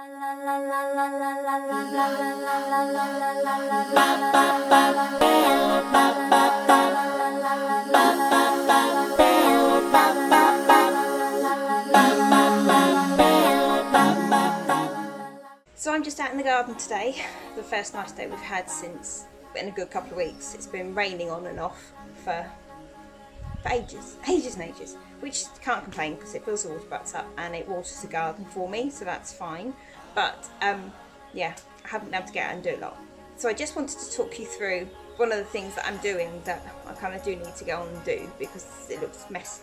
So I'm just out in the garden today, the first nice day we've had since in a good couple of weeks. It's been raining on and off for, for ages, ages and ages, which can't complain because it fills the water butts up and it waters the garden for me, so that's fine. But um, yeah, I haven't been able to get out and do a lot. So I just wanted to talk you through one of the things that I'm doing that I kind of do need to go on and do because it looks messy,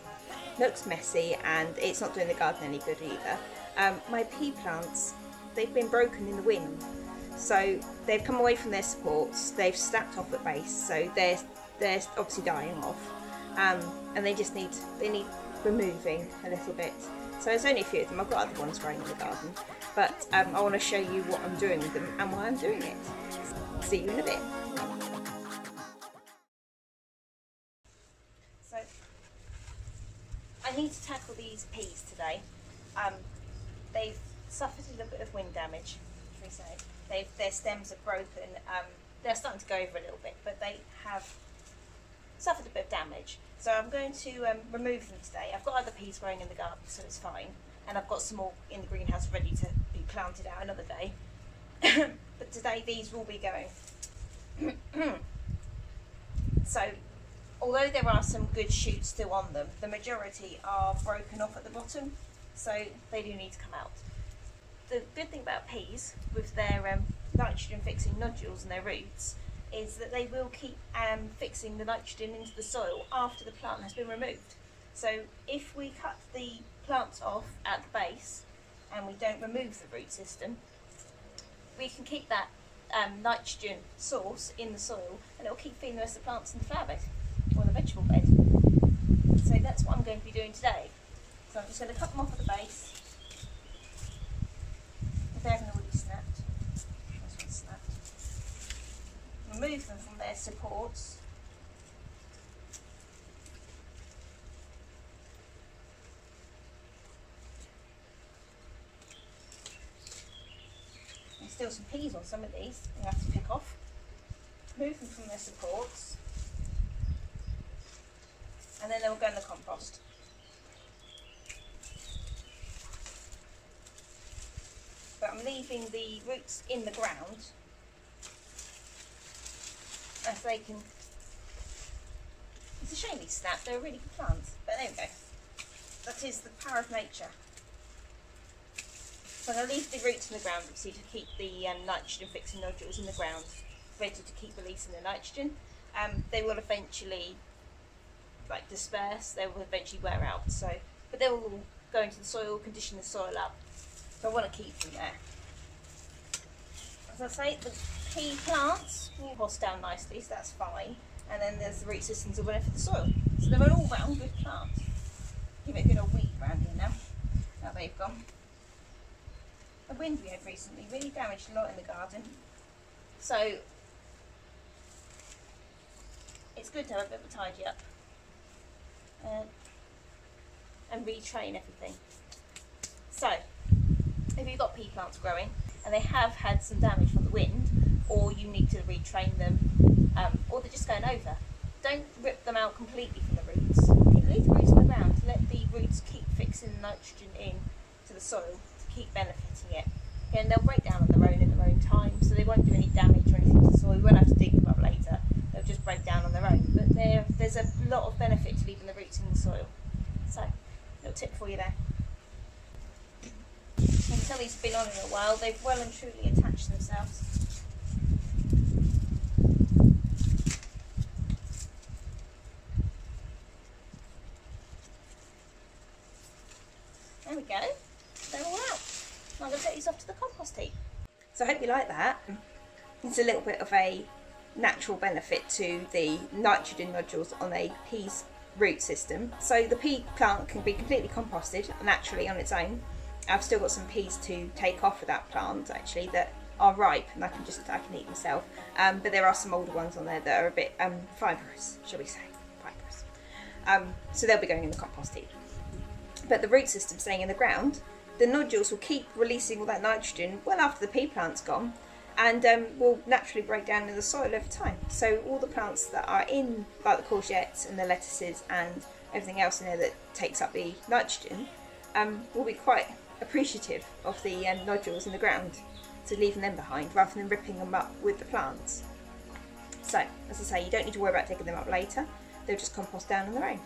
looks messy and it's not doing the garden any good either. Um, my pea plants they've been broken in the wind. So they've come away from their supports, they've snapped off at base, so they're they're obviously dying off, um, and they just need they need removing a little bit. So there's only a few of them. I've got other ones growing in the garden, but um, I want to show you what I'm doing with them and why I'm doing it. See you in a bit. So I need to tackle these peas today. Um, they've suffered a little bit of wind damage, should we say. They've, their stems are broken. Um, they're starting to go over a little bit, but they have suffered a bit of damage. So I'm going to um, remove them today. I've got other peas growing in the garden, so it's fine. And I've got some more in the greenhouse ready to be planted out another day. but today these will be going. so although there are some good shoots still on them, the majority are broken off at the bottom, so they do need to come out the good thing about peas with their um, nitrogen fixing nodules and their roots is that they will keep um, fixing the nitrogen into the soil after the plant has been removed. So if we cut the plants off at the base and we don't remove the root system, we can keep that um, nitrogen source in the soil and it will keep feeding the rest of the plants in the flower bed or the vegetable bed. So that's what I'm going to be doing today. So I'm just going to cut them off at the base they haven't already snapped. This one's snapped. Remove them from their supports. There's still some peas on some of these you have to pick off. Move them from their supports. And then they'll go in the compost. but I'm leaving the roots in the ground as they can it's a shame these snap, they're really good plants but there we go. That is the power of nature. So I'm going to leave the roots in the ground obviously to keep the um, nitrogen fixing nodules in the ground ready to keep releasing the nitrogen. Um, they will eventually like disperse they will eventually wear out so but they will go into the soil condition the soil up. So I want to keep them there. As I say, the pea plants host down nicely, so that's fine. And then there's the root systems that for the soil. So they're an all-round good plant. Give it a good old weed around here now. Now they've gone. The wind we had recently really damaged a lot in the garden. So it's good to have a bit of a tidy up uh, and retrain everything. So if you've got pea plants growing and they have had some damage from the wind, or you need to retrain them, um, or they're just going over, don't rip them out completely from the roots. Leave the roots on the ground let the roots keep fixing the nitrogen in to the soil to keep benefiting it. Again, they'll break down on their own in their own time, so they won't do any damage or anything to the soil. You won't have to dig them up later. They'll just break down on their own. But there's a lot of benefit to leaving the roots in the soil. So, little tip for you there until he's been on in a while, they've well and truly attached themselves. There we go. They're all out. I'm going to take these heap. So I hope you like that. It's a little bit of a natural benefit to the nitrogen nodules on a pea's root system. So the pea plant can be completely composted naturally on its own I've still got some peas to take off of that plant actually that are ripe and I can just I can eat myself. Um, but there are some older ones on there that are a bit um, fibrous, shall we say, fibrous. Um, so they'll be going in the compost heap. But the root system staying in the ground the nodules will keep releasing all that nitrogen well after the pea plant's gone and um, will naturally break down in the soil over time. So all the plants that are in, like the courgettes and the lettuces and everything else in there that takes up the nitrogen, um, will be quite appreciative of the um, nodules in the ground, so leaving them behind rather than ripping them up with the plants. So, as I say, you don't need to worry about digging them up later, they'll just compost down on their own.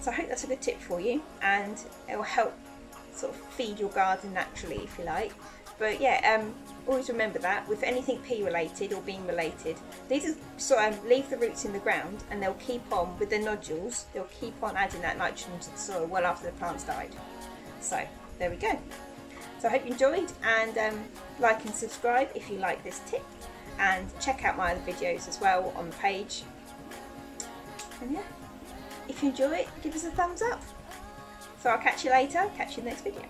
So I hope that's a good tip for you and it will help sort of feed your garden naturally if you like. But yeah, um, always remember that with anything pea related or bean related, these the, so, um, leave the roots in the ground and they'll keep on with the nodules, they'll keep on adding that nitrogen to the soil well after the plant's died. So there we go. So I hope you enjoyed and um, like and subscribe if you like this tip and check out my other videos as well on the page. And yeah, if you enjoy it, give us a thumbs up. So I'll catch you later, catch you in the next video.